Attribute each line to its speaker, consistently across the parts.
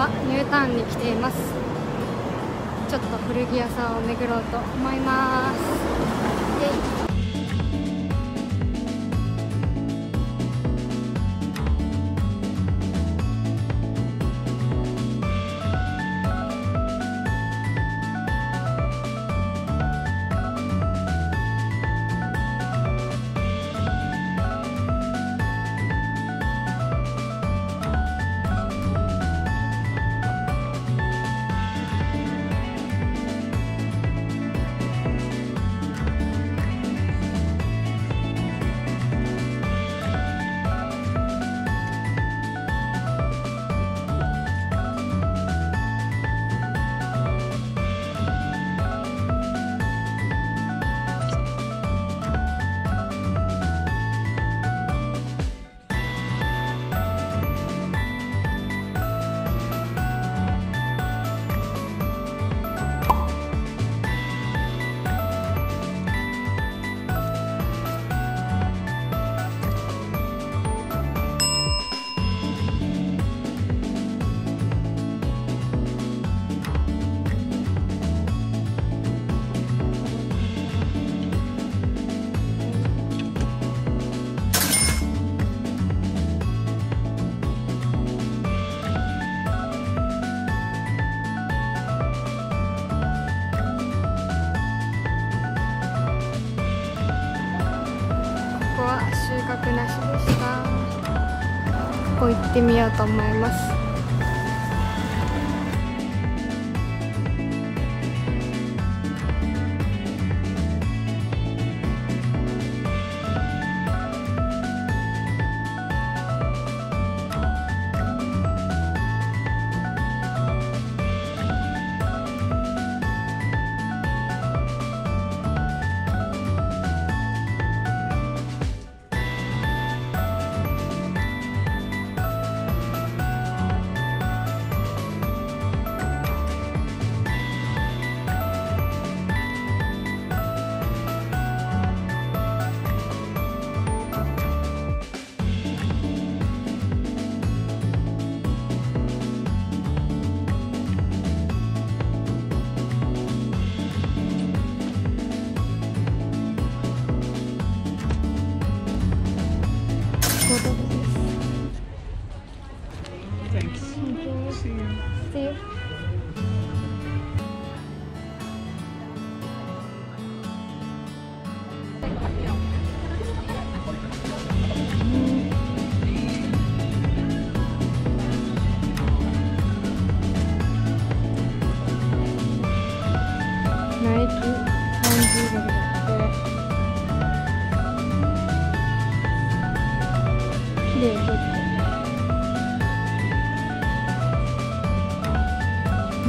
Speaker 1: はニュータウンに来ています。ちょっと古着屋さんを巡ろうと思います。なしでした。ここ行ってみようと思います。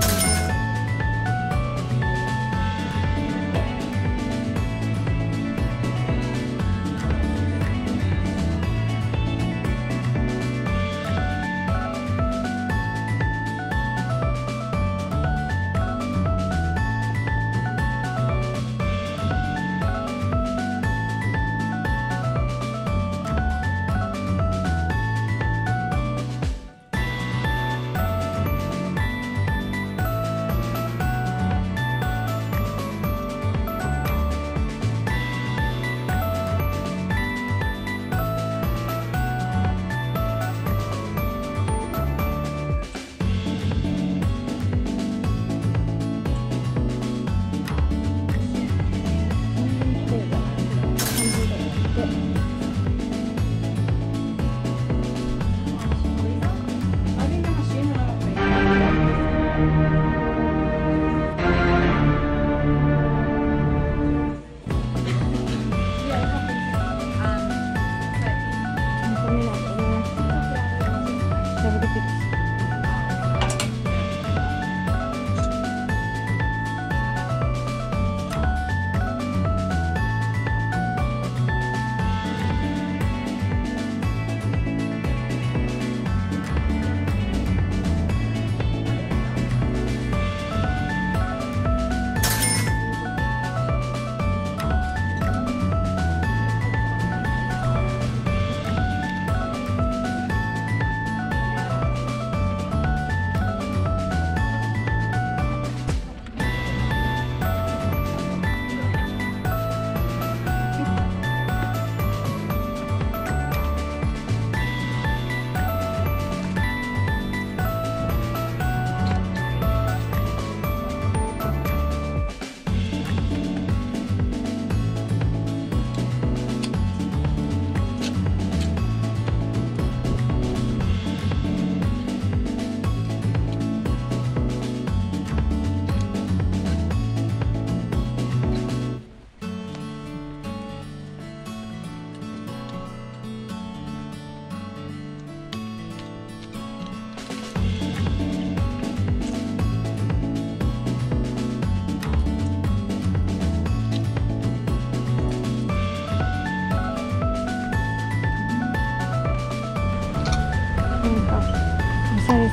Speaker 1: 25ド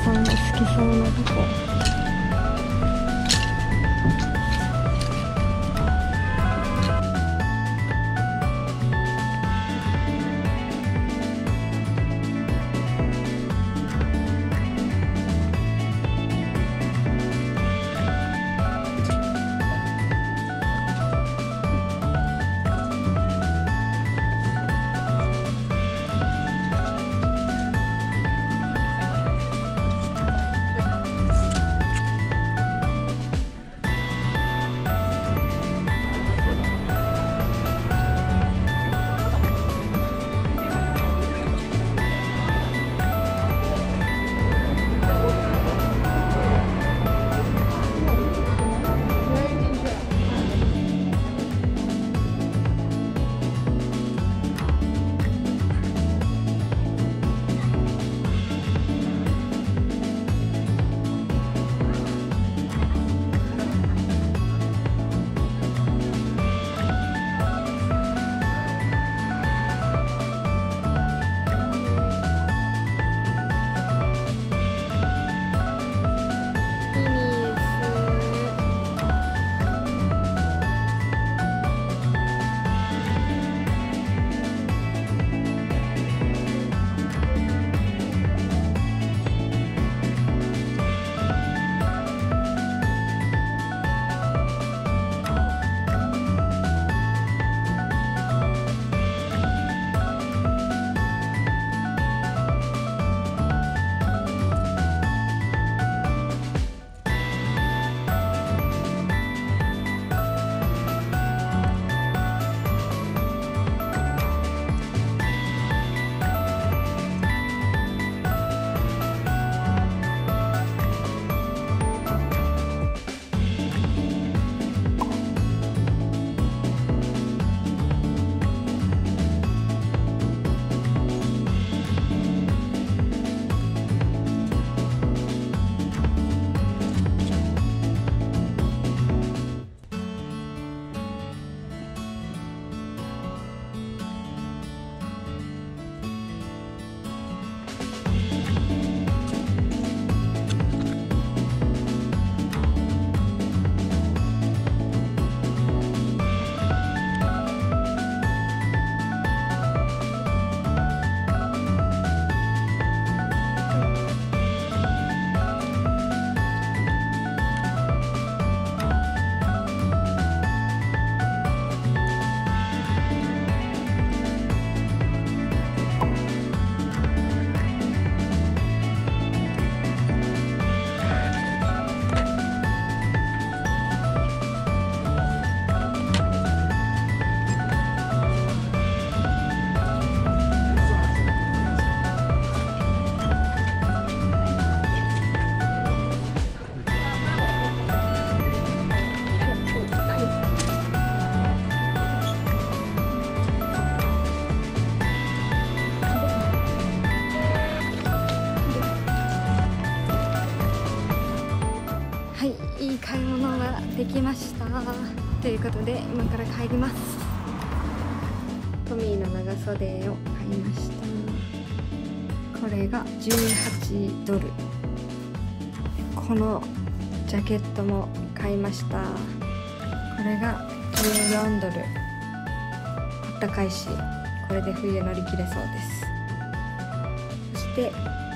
Speaker 1: さんが好きそうなとこ。できました。ということで今から帰ります。トミーの長袖を買いました。これが18ドル。このジャケットも買いました。これが14ドル。あったかいしこれで冬乗り切れそうです。そして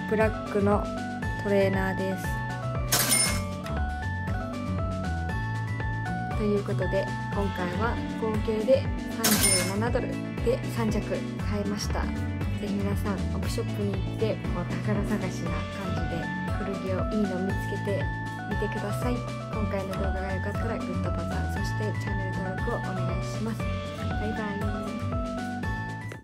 Speaker 1: ブラックのトレーナーです。ということで今回は合計で37ドルで3着買いました。ぜひ皆さんオフショップに行ってこう宝探しな感じで古着をいいの見つけてみてください。今回の動画が良かったらグッドボタンそしてチャンネル登録をお願いします。バイバイ。